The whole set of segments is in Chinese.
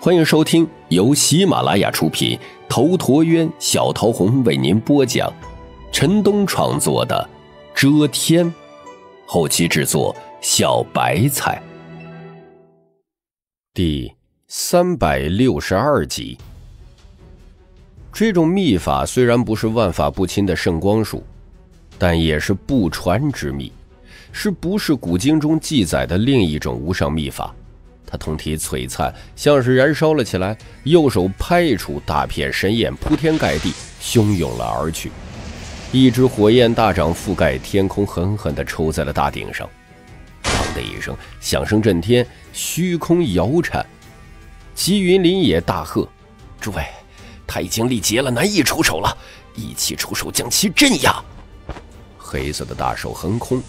欢迎收听由喜马拉雅出品，头陀渊、小桃红为您播讲，陈东创作的《遮天》，后期制作小白菜。第三百六十二集。这种秘法虽然不是万法不侵的圣光术，但也是不传之秘，是不是古经中记载的另一种无上秘法？他通体璀璨，像是燃烧了起来。右手拍出，大片神焰铺天盖地，汹涌了而去。一只火焰大掌覆盖天空，狠狠地抽在了大顶上。砰的一声，响声震天，虚空摇颤。齐云林也大喝：“诸位，他已经力竭了，难以出手了，一起出手将其镇压。”黑色的大手横空，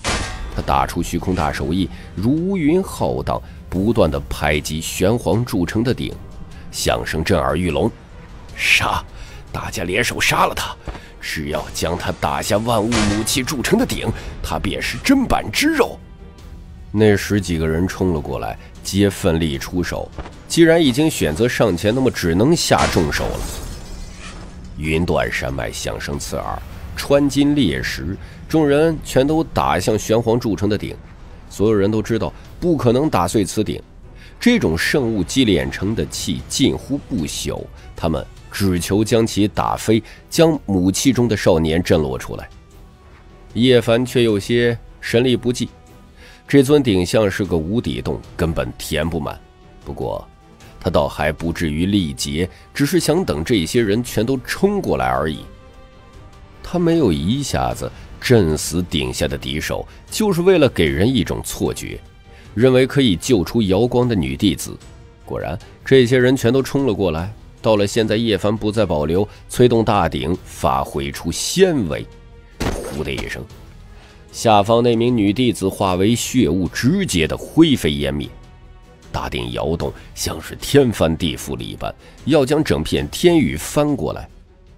他打出虚空大手印，如云浩荡。不断的拍击玄黄铸成的鼎，响声震耳欲聋。杀！大家联手杀了他！只要将他打下万物母器铸成的鼎，他便是砧板之肉。那十几个人冲了过来，皆奋力出手。既然已经选择上前，那么只能下重手了。云断山脉，响声刺耳，穿金裂石，众人全都打向玄黄铸成的鼎。所有人都知道。不可能打碎此鼎，这种圣物积敛成的气近乎不朽，他们只求将其打飞，将母气中的少年震落出来。叶凡却有些神力不济，这尊鼎像是个无底洞，根本填不满。不过，他倒还不至于力竭，只是想等这些人全都冲过来而已。他没有一下子震死顶下的敌手，就是为了给人一种错觉。认为可以救出瑶光的女弟子，果然，这些人全都冲了过来。到了现在，叶凡不再保留，催动大鼎，发挥出仙威。呼的一声，下方那名女弟子化为血雾，直接的灰飞烟灭。大鼎摇动，像是天翻地覆了一般，要将整片天宇翻过来。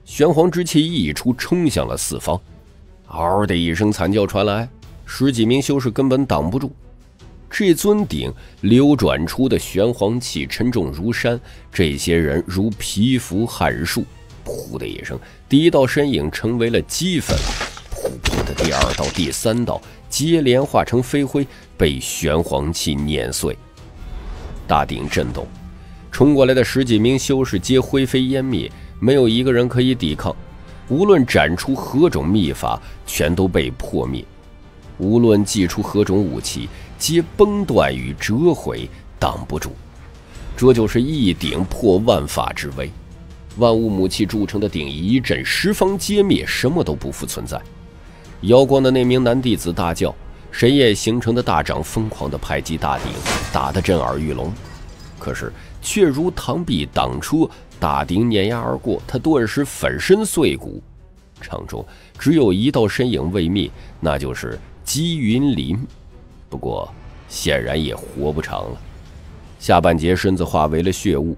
玄黄之气溢出，冲向了四方。嗷的一声惨叫传来，十几名修士根本挡不住。这尊鼎流转出的玄黄气沉重如山，这些人如蚍蜉撼树。噗的一声，第一道身影成为了齑粉。噗噗的第二道、第三道接连化成飞灰，被玄黄气碾碎。大鼎震动，冲过来的十几名修士皆灰飞烟灭，没有一个人可以抵抗。无论展出何种秘法，全都被破灭。无论祭出何种武器。皆崩断与折毁，挡不住。这就是一鼎破万法之威。万物母气铸成的鼎一震，十方皆灭，什么都不复存在。瑶光的那名男弟子大叫，神液形成的大掌疯狂地拍击大鼎，打得震耳欲聋。可是却如螳臂挡车，大鼎碾压而过，他顿时粉身碎骨。场中只有一道身影未灭，那就是姬云林。不过，显然也活不长了。下半截身子化为了血雾，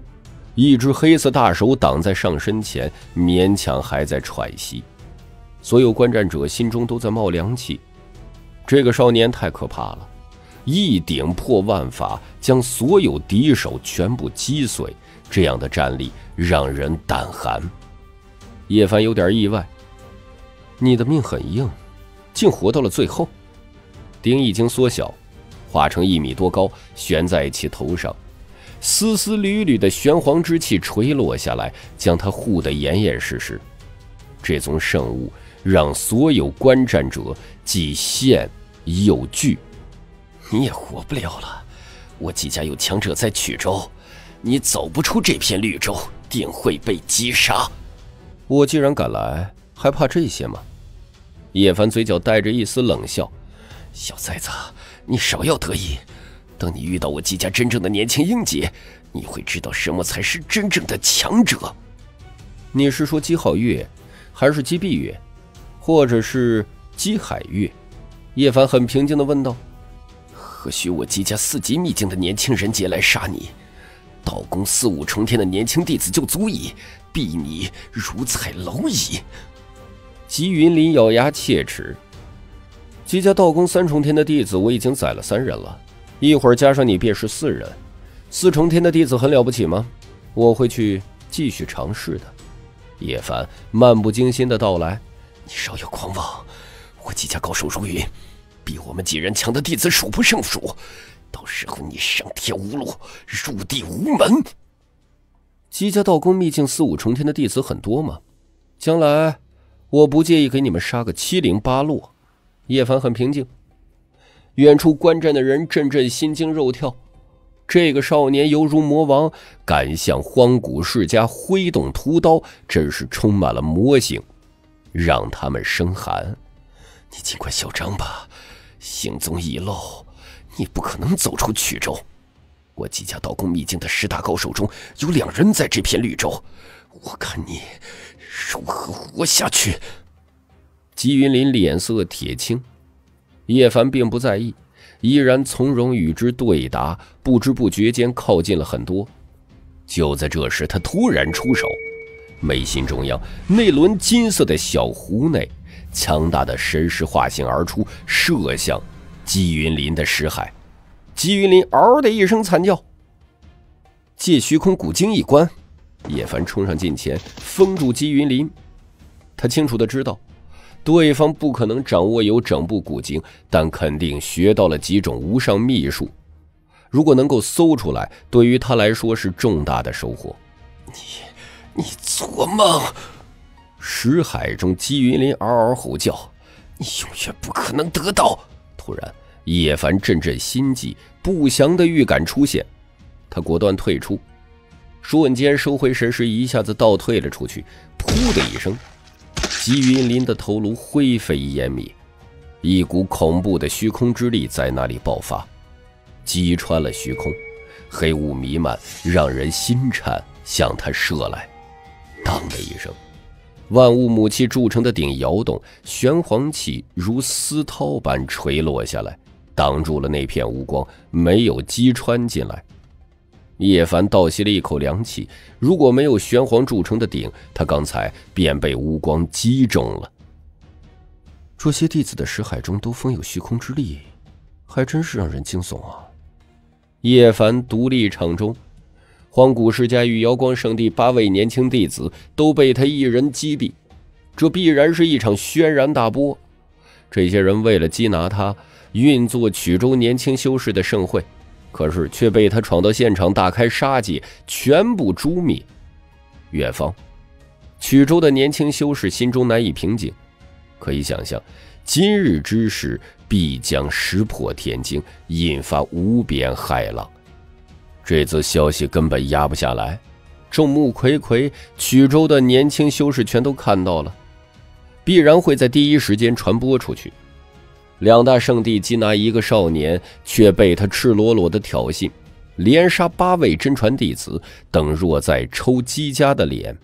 一只黑色大手挡在上身前，勉强还在喘息。所有观战者心中都在冒凉气。这个少年太可怕了，一顶破万法，将所有敌手全部击碎，这样的战力让人胆寒。叶凡有点意外：“你的命很硬，竟活到了最后。”鼎已经缩小，化成一米多高，悬在其头上，丝丝缕缕的玄黄之气垂落下来，将他护得严严实实。这宗圣物让所有观战者既羡又惧。你也活不了了，我季家有强者在曲州，你走不出这片绿洲，定会被击杀。我既然敢来，还怕这些吗？叶凡嘴角带着一丝冷笑。小崽子，你少要得意。等你遇到我季家真正的年轻英杰，你会知道什么才是真正的强者。你是说姬皓月，还是姬碧月，或者是姬海月？叶凡很平静的问道。何许我姬家四级秘境的年轻人杰来杀你？道宫四五重天的年轻弟子就足以避你如踩蝼蚁。姬云林咬牙切齿。姬家道宫三重天的弟子，我已经宰了三人了，一会儿加上你便是四人。四重天的弟子很了不起吗？我会去继续尝试的。叶凡漫不经心的道来：“你稍有狂妄，我姬家高手如云，比我们几人强的弟子数不胜数。到时候你上天无路，入地无门。姬家道宫秘境四五重天的弟子很多吗？将来我不介意给你们杀个七零八落。”叶凡很平静。远处观战的人阵阵心惊肉跳。这个少年犹如魔王，敢向荒古世家挥动屠刀，真是充满了魔性，让他们生寒。你尽管嚣张吧，行踪已露，你不可能走出曲州。我姬家道宫秘境的十大高手中有两人在这片绿洲，我看你如何活下去。姬云林脸色铁青，叶凡并不在意。依然从容与之对答，不知不觉间靠近了很多。就在这时，他突然出手，眉心中央那轮金色的小壶内，强大的神识化形而出，射向姬云林的识海。姬云林嗷的一声惨叫，借虚空古经一关，叶凡冲上近前，封住姬云林。他清楚的知道。对方不可能掌握有整部古经，但肯定学到了几种无上秘术。如果能够搜出来，对于他来说是重大的收获。你，你做梦！识海中，姬云林嗷嗷吼叫：“你永远不可能得到！”突然，叶凡阵阵心悸，不祥的预感出现，他果断退出，瞬间收回神识，一下子倒退了出去。噗的一声。姬云林的头颅灰飞烟灭，一股恐怖的虚空之力在那里爆发，击穿了虚空，黑雾弥漫，让人心颤，向他射来。当的一声，万物母气铸成的鼎摇动，玄黄气如丝绦般垂落下来，挡住了那片乌光，没有击穿进来。叶凡倒吸了一口凉气。如果没有玄黄铸成的鼎，他刚才便被乌光击中了。这些弟子的识海中都封有虚空之力，还真是让人惊悚啊！叶凡独立场中，荒古世家与瑶光圣地八位年轻弟子都被他一人击毙，这必然是一场轩然大波。这些人为了缉拿他，运作曲州年轻修士的盛会。可是却被他闯到现场，大开杀戒，全部诛灭。远方，曲州的年轻修士心中难以平静。可以想象，今日之事必将石破天惊，引发无边骇浪。这则消息根本压不下来。众目睽睽，曲州的年轻修士全都看到了，必然会在第一时间传播出去。两大圣地缉拿一个少年，却被他赤裸裸的挑衅，连杀八位真传弟子等，若再抽姬家的脸，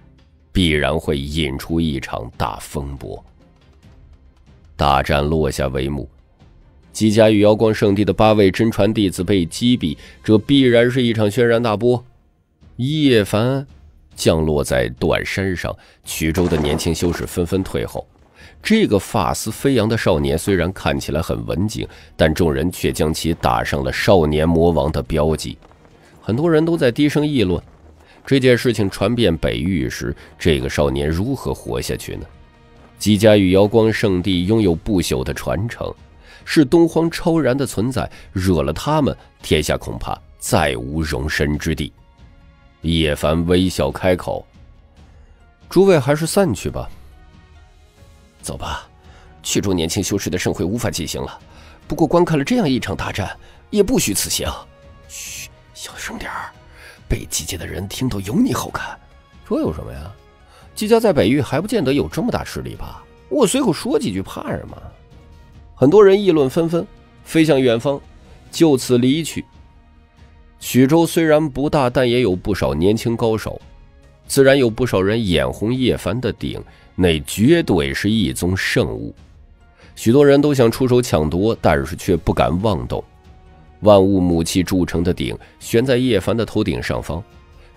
必然会引出一场大风波。大战落下帷幕，姬家与瑶光圣地的八位真传弟子被击毙，这必然是一场轩然大波。叶凡降落在断山上，衢州的年轻修士纷纷退后。这个发丝飞扬的少年虽然看起来很文静，但众人却将其打上了少年魔王的标记。很多人都在低声议论，这件事情传遍北域时，这个少年如何活下去呢？姬家与瑶光圣地拥有不朽的传承，是东荒超然的存在，惹了他们，天下恐怕再无容身之地。叶凡微笑开口：“诸位还是散去吧。”走吧，曲州年轻修士的盛会无法进行了。不过观看了这样一场大战，也不虚此行。嘘，小声点儿，被姬家的人听到有你好看。这有什么呀？姬家在北域还不见得有这么大势力吧？我随口说几句，怕什么？很多人议论纷纷，飞向远方，就此离去。曲州虽然不大，但也有不少年轻高手，自然有不少人眼红叶凡的鼎。那绝对是一宗圣物，许多人都想出手抢夺，但是却不敢妄动。万物母气铸成的鼎悬在叶凡的头顶上方，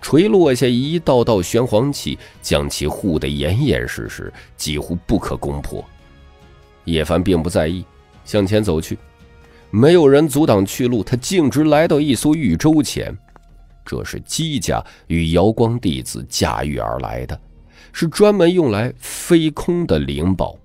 垂落下一道道玄黄气，将其护得严严实实，几乎不可攻破。叶凡并不在意，向前走去，没有人阻挡去路，他径直来到一艘玉舟前。这是姬家与瑶光弟子驾驭而来的，是专门用来飞空的灵宝。